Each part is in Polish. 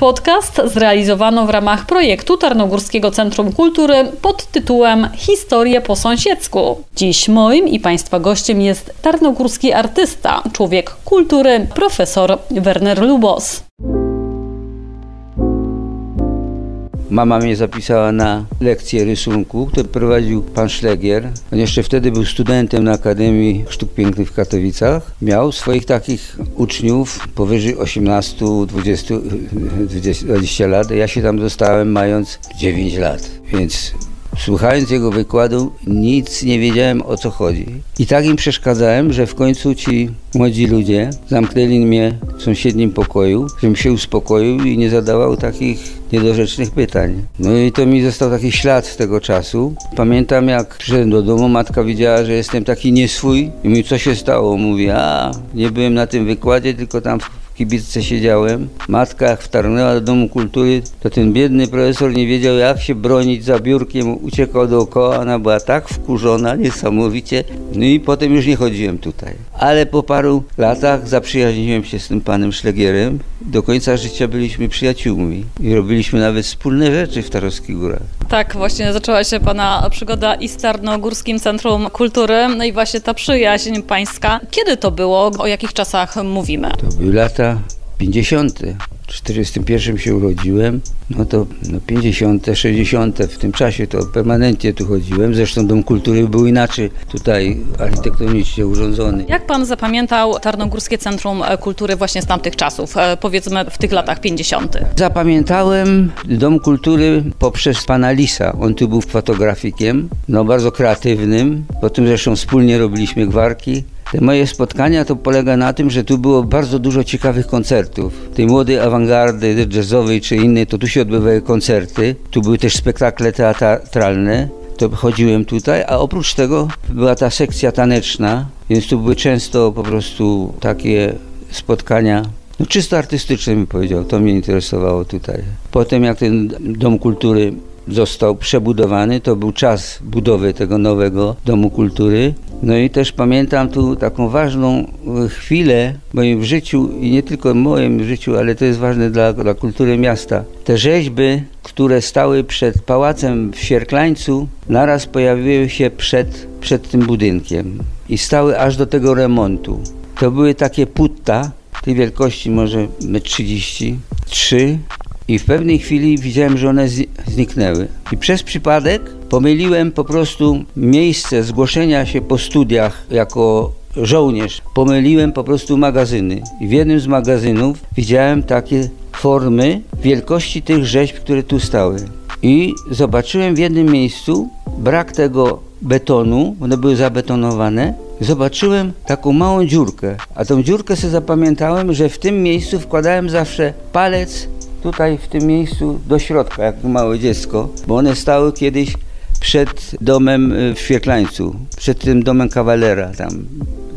Podcast zrealizowano w ramach projektu Tarnogórskiego Centrum Kultury pod tytułem Historia po sąsiedzku. Dziś moim i Państwa gościem jest tarnogórski artysta, człowiek kultury, profesor Werner Lubos. Mama mnie zapisała na lekcję rysunku, które prowadził pan Szlegier. On jeszcze wtedy był studentem na Akademii Sztuk Pięknych w Katowicach. Miał swoich takich uczniów powyżej 18, 20, 20, 20 lat. Ja się tam dostałem mając 9 lat, więc Słuchając jego wykładu, nic nie wiedziałem o co chodzi. I tak im przeszkadzałem, że w końcu ci młodzi ludzie zamknęli mnie w sąsiednim pokoju, żebym się uspokoił i nie zadawał takich niedorzecznych pytań. No i to mi został taki ślad z tego czasu. Pamiętam jak przyszedłem do domu, matka widziała, że jestem taki nieswój i mi co się stało? Mówi, a nie byłem na tym wykładzie, tylko tam w kibicce siedziałem. Matka jak wtarnęła do Domu Kultury, to ten biedny profesor nie wiedział jak się bronić za biurkiem, uciekał dookoła, ona była tak wkurzona niesamowicie. No i potem już nie chodziłem tutaj. Ale po paru latach zaprzyjaźniłem się z tym panem Szlegierem. Do końca życia byliśmy przyjaciółmi i robiliśmy nawet wspólne rzeczy w Tarowskich Górach. Tak, właśnie zaczęła się Pana przygoda i z Tarnogórskim Centrum Kultury, no i właśnie ta przyjaźń pańska. Kiedy to było? O jakich czasach mówimy? To były lata 50. W 41 się urodziłem, no to no 50., 60. w tym czasie to permanentnie tu chodziłem. Zresztą Dom Kultury był inaczej tutaj architektonicznie urządzony. Jak pan zapamiętał Tarnogórskie Centrum Kultury właśnie z tamtych czasów, e, powiedzmy w tych latach 50.? Zapamiętałem Dom Kultury poprzez pana Lisa. On tu był fotografikiem, no bardzo kreatywnym. Potem zresztą wspólnie robiliśmy gwarki. Te moje spotkania to polega na tym, że tu było bardzo dużo ciekawych koncertów. Tej młodej awangardy jazzowej czy innej, to tu się odbywały koncerty. Tu były też spektakle teatralne. To chodziłem tutaj, a oprócz tego była ta sekcja taneczna, więc tu były często po prostu takie spotkania no czysto artystyczne bym powiedział, to mnie interesowało tutaj. Potem jak ten Dom Kultury został przebudowany, to był czas budowy tego nowego Domu Kultury. No i też pamiętam tu taką ważną e, chwilę w moim życiu i nie tylko w moim życiu, ale to jest ważne dla, dla kultury miasta. Te rzeźby, które stały przed pałacem w Sierklańcu, naraz pojawiły się przed, przed tym budynkiem i stały aż do tego remontu. To były takie putta, tej wielkości może 1,33 m i w pewnej chwili widziałem, że one zniknęły. I przez przypadek pomyliłem po prostu miejsce zgłoszenia się po studiach jako żołnierz. Pomyliłem po prostu magazyny. I w jednym z magazynów widziałem takie formy wielkości tych rzeźb, które tu stały. I zobaczyłem w jednym miejscu brak tego betonu, one były zabetonowane. Zobaczyłem taką małą dziurkę, a tą dziurkę sobie zapamiętałem, że w tym miejscu wkładałem zawsze palec tutaj w tym miejscu do środka, jak małe dziecko, bo one stały kiedyś przed domem y, w Świeklańcu, przed tym domem kawalera tam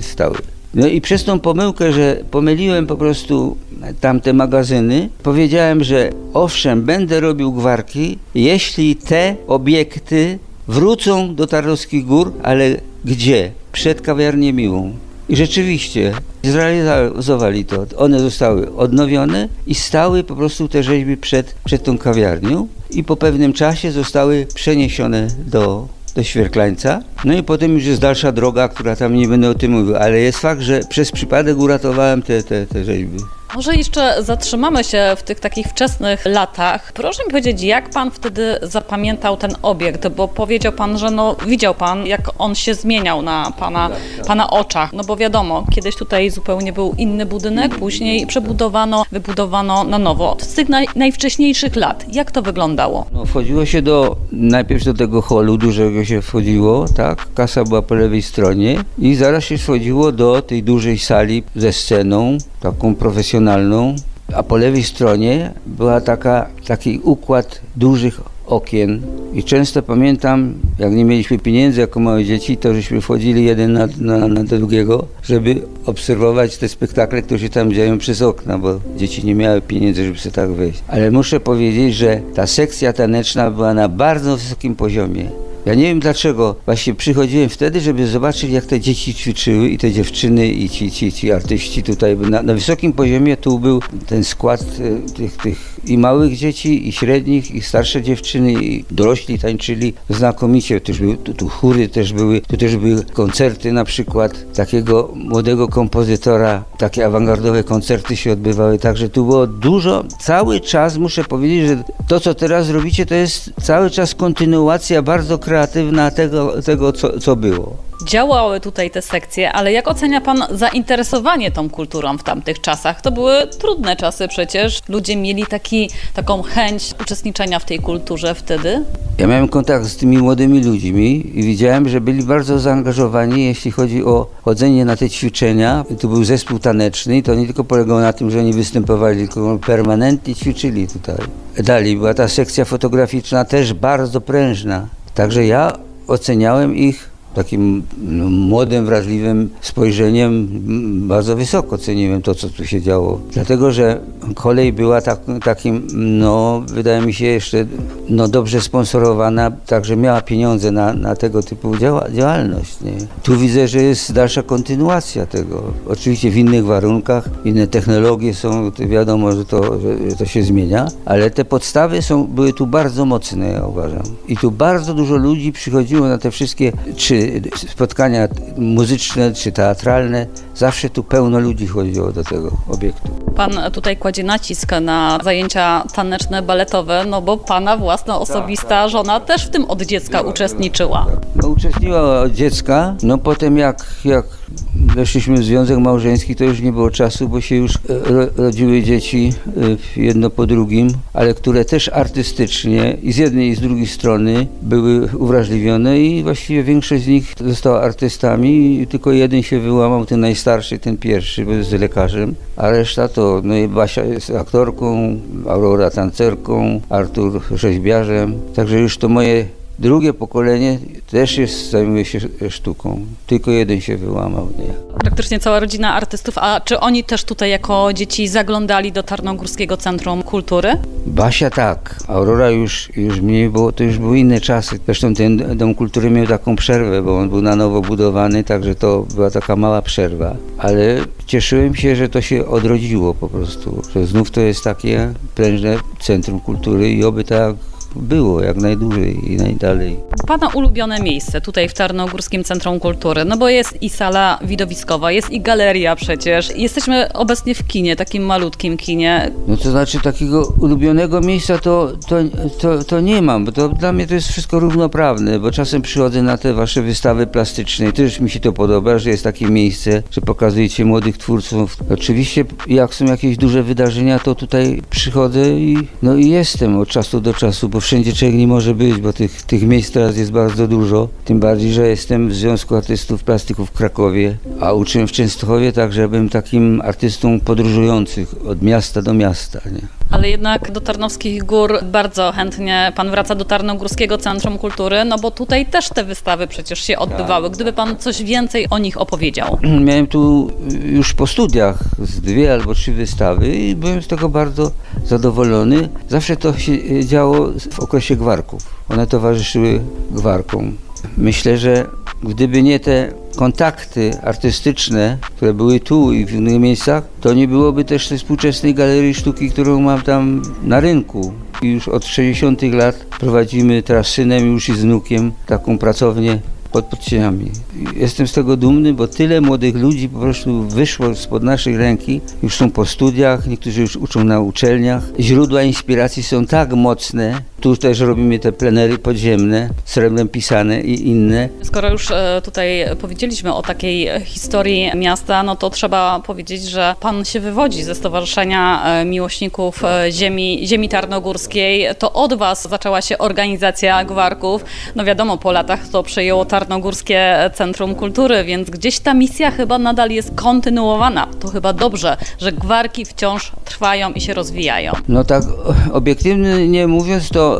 stały. No i przez tą pomyłkę, że pomyliłem po prostu tamte magazyny, powiedziałem, że owszem, będę robił gwarki, jeśli te obiekty wrócą do Tarnowskich Gór, ale gdzie? Przed kawiarnię Miłą. I rzeczywiście zrealizowali to. One zostały odnowione i stały po prostu te rzeźby przed, przed tą kawiarnią i po pewnym czasie zostały przeniesione do, do Świerklańca. No i potem już jest dalsza droga, która tam nie będę o tym mówił, ale jest fakt, że przez przypadek uratowałem te, te, te rzeźby. Może jeszcze zatrzymamy się w tych takich wczesnych latach. Proszę mi powiedzieć, jak pan wtedy zapamiętał ten obiekt, bo powiedział pan, że no, widział pan, jak on się zmieniał na pana, pana oczach. No bo wiadomo, kiedyś tutaj zupełnie był inny budynek, później przebudowano, wybudowano na nowo. Z tych naj, najwcześniejszych lat, jak to wyglądało? No, wchodziło się do, najpierw do tego holu dużego się wchodziło, tak? Kasa była po lewej stronie i zaraz się wchodziło do tej dużej sali ze sceną, taką profesjonalną, a po lewej stronie była taka, taki układ dużych okien i często pamiętam, jak nie mieliśmy pieniędzy jako małe dzieci, to żeśmy wchodzili jeden na, na, na drugiego, żeby obserwować te spektakle, które się tam dzieją przez okna, bo dzieci nie miały pieniędzy, żeby sobie tak wejść. Ale muszę powiedzieć, że ta sekcja taneczna była na bardzo wysokim poziomie. Ja nie wiem dlaczego. Właśnie przychodziłem wtedy, żeby zobaczyć, jak te dzieci ćwiczyły i te dziewczyny i ci, ci, ci artyści tutaj. Na, na wysokim poziomie tu był ten skład e, tych, tych i małych dzieci, i średnich, i starsze dziewczyny, i dorośli tańczyli znakomicie. Też były, tu, tu chóry też były, tu też były koncerty na przykład takiego młodego kompozytora, takie awangardowe koncerty się odbywały, także tu było dużo, cały czas muszę powiedzieć, że to co teraz robicie to jest cały czas kontynuacja bardzo kreatywna tego, tego co, co było. Działały tutaj te sekcje, ale jak ocenia Pan zainteresowanie tą kulturą w tamtych czasach? To były trudne czasy przecież. Ludzie mieli taki, taką chęć uczestniczenia w tej kulturze wtedy. Ja miałem kontakt z tymi młodymi ludźmi i widziałem, że byli bardzo zaangażowani, jeśli chodzi o chodzenie na te ćwiczenia. Tu był zespół taneczny i to nie tylko polegało na tym, że oni występowali, tylko permanentnie ćwiczyli tutaj. Dalej była ta sekcja fotograficzna też bardzo prężna. Także ja oceniałem ich takim no, młodym, wrażliwym spojrzeniem mm, bardzo wysoko ceniłem to, co tu się działo. Dlatego, że kolej była tak, takim, no wydaje mi się jeszcze no, dobrze sponsorowana, także miała pieniądze na, na tego typu działa, działalność. Nie? Tu widzę, że jest dalsza kontynuacja tego. Oczywiście w innych warunkach, inne technologie są, wiadomo, że to, że to się zmienia, ale te podstawy są, były tu bardzo mocne, ja uważam. I tu bardzo dużo ludzi przychodziło na te wszystkie, czy spotkania muzyczne czy teatralne, zawsze tu pełno ludzi chodziło do tego obiektu. Pan tutaj kładzie nacisk na zajęcia taneczne, baletowe, no bo pana własna osobista tak, żona też w tym od dziecka uczestniczyła. No, uczestniczyła od dziecka, no potem jak, jak weszliśmy w związek małżeński, to już nie było czasu, bo się już e, ro, rodziły dzieci e, jedno po drugim, ale które też artystycznie i z jednej i z drugiej strony były uwrażliwione i właściwie większość z nich została artystami tylko jeden się wyłamał, ten najstarszy, ten pierwszy, bo jest lekarzem, a reszta to, no i Basia jest aktorką, Aurora tancerką, Artur rzeźbiarzem, także już to moje Drugie pokolenie też jest, zajmuje się sztuką. Tylko jeden się wyłamał. Nie? Praktycznie cała rodzina artystów. A czy oni też tutaj jako dzieci zaglądali do Tarnogórskiego Centrum Kultury? Basia tak. Aurora już, już mniej było, to już były inne czasy. Zresztą ten Dom Kultury miał taką przerwę, bo on był na nowo budowany, także to była taka mała przerwa. Ale cieszyłem się, że to się odrodziło po prostu. Że znów to jest takie prężne Centrum Kultury i oby tak było jak najdłużej i najdalej. Pana ulubione miejsce tutaj w Tarnogórskim Centrum Kultury, no bo jest i sala widowiskowa, jest i galeria przecież. Jesteśmy obecnie w kinie, takim malutkim kinie. No to znaczy takiego ulubionego miejsca to, to, to, to nie mam, bo to dla mnie to jest wszystko równoprawne, bo czasem przychodzę na te wasze wystawy plastyczne i też mi się to podoba, że jest takie miejsce, że pokazujecie młodych twórców. Oczywiście jak są jakieś duże wydarzenia, to tutaj przychodzę i, no i jestem od czasu do czasu, bo wszędzie nie może być, bo tych, tych miejsc teraz jest bardzo dużo. Tym bardziej, że jestem w Związku Artystów Plastyków w Krakowie, a uczyłem w Częstochowie, tak żebym takim artystą podróżujących od miasta do miasta. Nie? Ale jednak do Tarnowskich Gór bardzo chętnie pan wraca do Tarnogórskiego Centrum Kultury, no bo tutaj też te wystawy przecież się odbywały. Gdyby pan coś więcej o nich opowiedział. Miałem tu już po studiach z dwie albo trzy wystawy i byłem z tego bardzo zadowolony. Zawsze to się działo w okresie gwarków. One towarzyszyły gwarkom. Myślę, że gdyby nie te kontakty artystyczne, które były tu i w innych miejscach, to nie byłoby też tej współczesnej galerii sztuki, którą mam tam na rynku. I już od 60 lat prowadzimy teraz synem już i z wnukiem taką pracownię pod podcieniami. Jestem z tego dumny, bo tyle młodych ludzi po prostu wyszło spod naszej ręki, już są po studiach, niektórzy już uczą na uczelniach. Źródła inspiracji są tak mocne, tu też robimy te plenery podziemne, srebrem pisane i inne. Skoro już e, tutaj powiedzieliśmy o takiej historii miasta, no to trzeba powiedzieć, że pan się wywodzi ze Stowarzyszenia e, Miłośników e, Ziemi, Ziemi Tarnogórskiej. To od was zaczęła się organizacja gwarków. No wiadomo, po latach to przejęło Tarnogórskie Centrum Kultury, więc gdzieś ta misja chyba nadal jest kontynuowana. To chyba dobrze, że gwarki wciąż trwają i się rozwijają. No tak obiektywnie nie mówiąc, to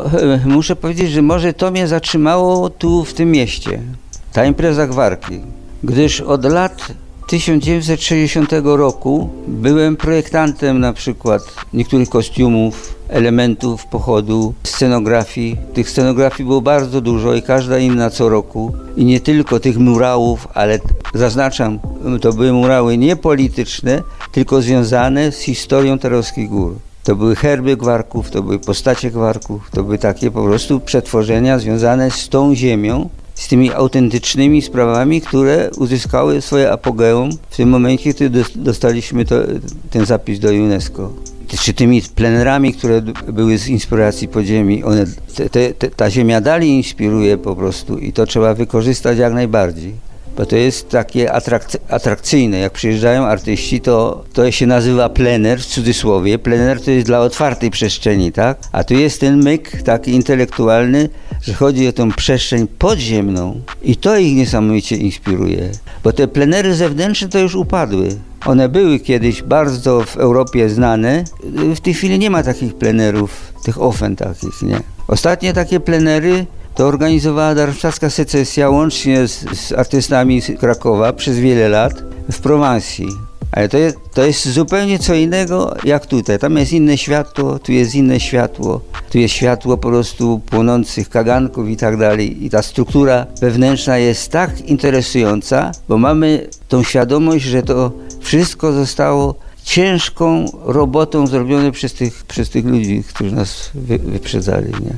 muszę powiedzieć, że może to mnie zatrzymało tu w tym mieście. Ta impreza gwarki. Gdyż od lat 1960 roku byłem projektantem na przykład niektórych kostiumów, elementów pochodu, scenografii. Tych scenografii było bardzo dużo i każda inna co roku. I nie tylko tych murałów, ale zaznaczam, to były murały nie polityczne, tylko związane z historią Tarowskich Gór. To były herby gwarków, to były postacie gwarków, to były takie po prostu przetworzenia związane z tą ziemią, z tymi autentycznymi sprawami, które uzyskały swoje apogeum w tym momencie, kiedy dostaliśmy to, ten zapis do UNESCO. Czy tymi plenerami, które były z inspiracji podziemi, one, te, te, ta ziemia dalej inspiruje po prostu i to trzeba wykorzystać jak najbardziej bo to jest takie atrakcyjne. Jak przyjeżdżają artyści, to to się nazywa plener w cudzysłowie. Plener to jest dla otwartej przestrzeni, tak? A tu jest ten myk taki intelektualny, że chodzi o tą przestrzeń podziemną i to ich niesamowicie inspiruje, bo te plenery zewnętrzne to już upadły. One były kiedyś bardzo w Europie znane. W tej chwili nie ma takich plenerów, tych ofen takich, nie. Ostatnie takie plenery to organizowała Darmstadtska Secesja łącznie z, z artystami z Krakowa przez wiele lat w Prowansji. Ale to jest, to jest zupełnie co innego jak tutaj. Tam jest inne światło, tu jest inne światło. Tu jest światło po prostu płonących kaganków i tak dalej. I ta struktura wewnętrzna jest tak interesująca, bo mamy tą świadomość, że to wszystko zostało ciężką robotą zrobione przez tych, przez tych ludzi, którzy nas wy, wyprzedzali. Nie?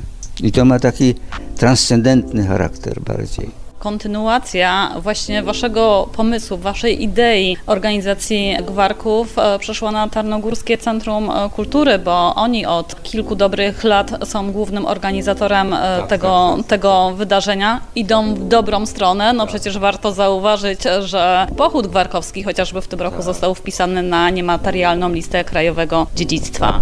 I to ma taki transcendentny charakter bardziej kontynuacja właśnie waszego pomysłu, waszej idei organizacji gwarków e, przeszła na Tarnogórskie Centrum e, Kultury, bo oni od kilku dobrych lat są głównym organizatorem e, tak, tego, tak, tak. tego wydarzenia. Idą w dobrą stronę. No przecież warto zauważyć, że pochód gwarkowski chociażby w tym roku tak. został wpisany na niematerialną listę krajowego dziedzictwa.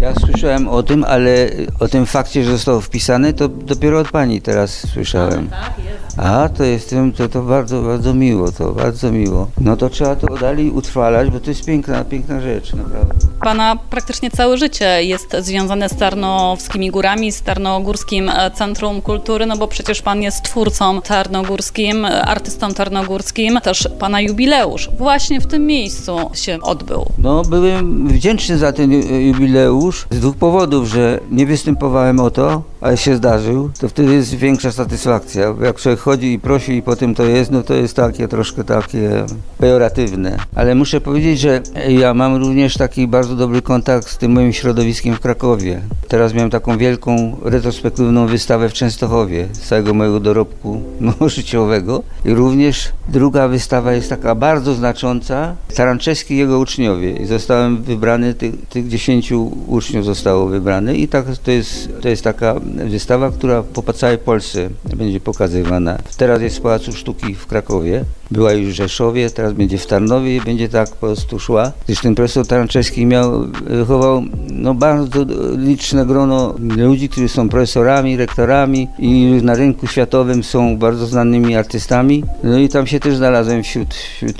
Ja słyszałem o tym, ale o tym fakcie, że został wpisany, to dopiero od pani teraz słyszałem. Tak. A, to jestem, to, to bardzo, bardzo miło, to bardzo miło. No to trzeba to dalej utrwalać, bo to jest piękna, piękna rzecz, naprawdę. Pana praktycznie całe życie jest związane z Tarnowskimi Górami, z Tarnogórskim e, Centrum Kultury, no bo przecież pan jest twórcą tarnogórskim, e, artystą tarnogórskim. Też pana jubileusz właśnie w tym miejscu się odbył. No, byłem wdzięczny za ten jubileusz z dwóch powodów, że nie występowałem o to, ale się zdarzył, to wtedy jest większa satysfakcja. Jak człowiek chodzi i prosi i potem to jest, no to jest takie troszkę takie pejoratywne. Ale muszę powiedzieć, że ja mam również taki bardzo dobry kontakt z tym moim środowiskiem w Krakowie. Teraz miałem taką wielką retrospektywną wystawę w Częstochowie z całego mojego dorobku życiowego. I również druga wystawa jest taka bardzo znacząca. Taranczewski i jego uczniowie. I zostałem wybrany, tych, tych dziesięciu uczniów zostało wybrany i tak to jest, to jest taka wystawa, która po całej Polsce będzie pokazywana. Teraz jest w Pałacu Sztuki w Krakowie, była już w Rzeszowie, teraz będzie w Tarnowie i będzie tak po prostu szła. Gdyż ten profesor Taranczewski miał, wychował no, bardzo liczne grono ludzi, którzy są profesorami, rektorami i na rynku światowym są bardzo znanymi artystami. No i tam się też znalazłem wśród, wśród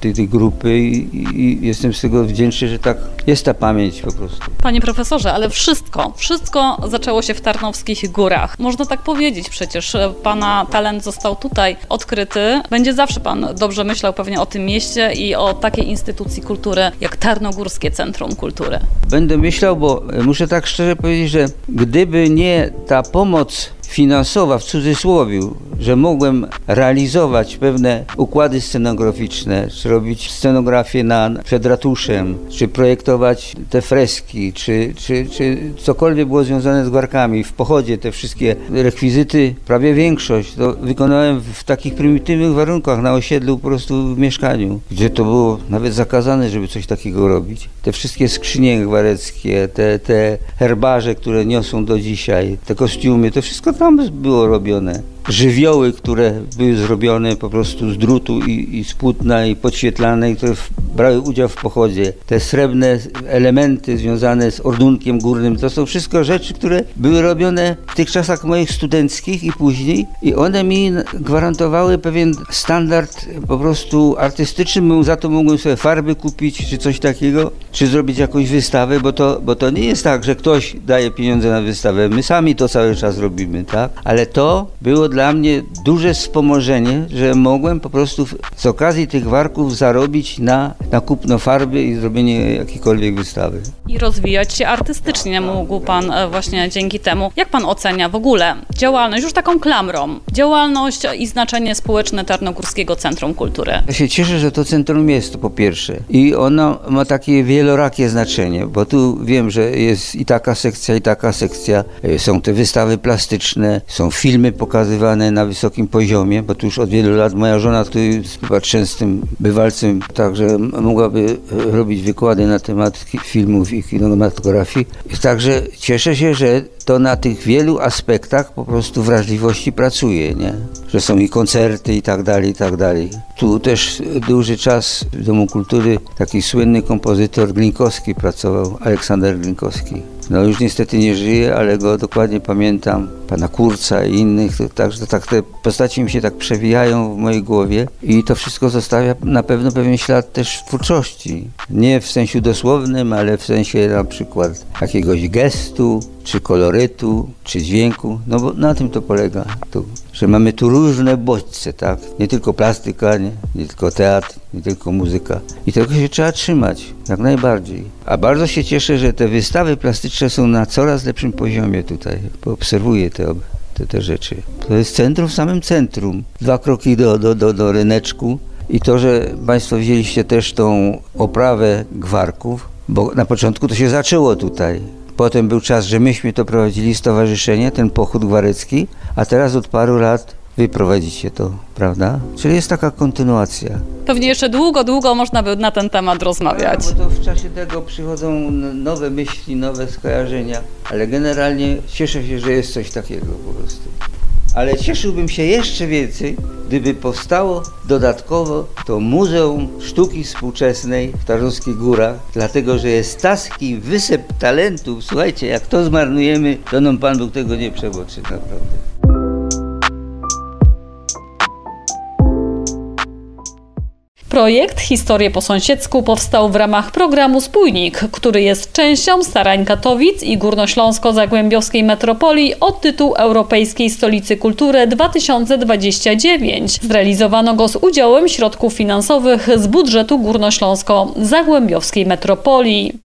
tej, tej grupy i, i jestem z tego wdzięczny, że tak jest ta pamięć po prostu. Panie profesorze, ale wszystko, wszystko zaczęło się w Tarnowskich Górach. Można tak powiedzieć przecież, pana talent został tutaj odkryty. Będzie zawsze pan dobrze myślał pewnie o tym mieście i o takiej instytucji kultury jak Tarnogórskie Centrum Kultury. Będę myślał, bo muszę tak szczerze powiedzieć, że gdyby nie ta pomoc finansowa w cudzysłowie, że mogłem realizować pewne układy scenograficzne, czy robić scenografię na, przed ratuszem, czy projektować te freski, czy, czy, czy cokolwiek było związane z gwarkami. W pochodzie te wszystkie rekwizyty, prawie większość, to wykonałem w takich prymitywnych warunkach na osiedlu po prostu w mieszkaniu, gdzie to było nawet zakazane, żeby coś takiego robić. Te wszystkie skrzynie gwareckie, te, te herbarze, które niosą do dzisiaj, te kostiumy, to wszystko tam było robione żywioły, które były zrobione po prostu z drutu i, i z płótna i podświetlane, i które brały udział w pochodzie. Te srebrne elementy związane z ordunkiem górnym, to są wszystko rzeczy, które były robione w tych czasach moich studenckich i później i one mi gwarantowały pewien standard po prostu artystyczny, za to mogłem sobie farby kupić, czy coś takiego, czy zrobić jakąś wystawę, bo to, bo to nie jest tak, że ktoś daje pieniądze na wystawę, my sami to cały czas robimy, tak? Ale to było dla mnie duże wspomożenie, że mogłem po prostu z okazji tych warków zarobić na, na kupno farby i zrobienie jakiejkolwiek wystawy. I rozwijać się artystycznie mógł pan e, właśnie dzięki temu. Jak pan ocenia w ogóle działalność, już taką klamrą, działalność i znaczenie społeczne Tarnogórskiego Centrum Kultury? Ja się cieszę, że to centrum jest, po pierwsze. I ono ma takie wielorakie znaczenie, bo tu wiem, że jest i taka sekcja, i taka sekcja. E, Są te wystawy plastyczne, są filmy pokazywane na wysokim poziomie, bo tu już od wielu lat moja żona tu jest chyba częstym bywalcem, także mogłaby e, robić wykłady na temat filmów i kinematografii. Także cieszę się, że to na tych wielu aspektach po prostu wrażliwości pracuje, nie? Że są i koncerty i tak dalej, i tak dalej. Tu też duży czas w Domu Kultury taki słynny kompozytor Glinkowski pracował, Aleksander Glinkowski. No już niestety nie żyje, ale go dokładnie pamiętam, pana Kurca i innych, to, także tak te postaci mi się tak przewijają w mojej głowie. I to wszystko zostawia na pewno pewien ślad też twórczości. Nie w sensie dosłownym, ale w sensie na przykład jakiegoś gestu, czy kolorytu, czy dźwięku, no bo na tym to polega, tu, że mamy tu różne bodźce, tak? Nie tylko plastyka, nie, nie tylko teatr, nie tylko muzyka. I tego się trzeba trzymać, jak najbardziej. A bardzo się cieszę, że te wystawy plastyczne są na coraz lepszym poziomie tutaj, bo obserwuję te, te, te rzeczy. To jest centrum w samym centrum. Dwa kroki do, do, do, do ryneczku. I to, że Państwo wzięliście też tą oprawę gwarków, bo na początku to się zaczęło tutaj. Potem był czas, że myśmy to prowadzili stowarzyszenie, ten pochód gwarecki, a teraz od paru lat wy prowadzicie to, prawda? Czyli jest taka kontynuacja. Pewnie jeszcze długo, długo można by na ten temat rozmawiać. Tak, bo to w czasie tego przychodzą nowe myśli, nowe skojarzenia, ale generalnie cieszę się, że jest coś takiego po prostu. Ale cieszyłbym się jeszcze więcej, gdyby powstało dodatkowo to Muzeum Sztuki Współczesnej w Tarnowskich Górach, dlatego że jest taki wysep talentów. Słuchajcie, jak to zmarnujemy, to nam Pan Bóg tego nie przeboczy, naprawdę. Projekt Historie po sąsiedzku powstał w ramach programu Spójnik, który jest częścią starań Katowic i Górnośląsko-Zagłębiowskiej Metropolii o tytuł Europejskiej Stolicy Kultury 2029. Zrealizowano go z udziałem środków finansowych z budżetu Górnośląsko-Zagłębiowskiej Metropolii.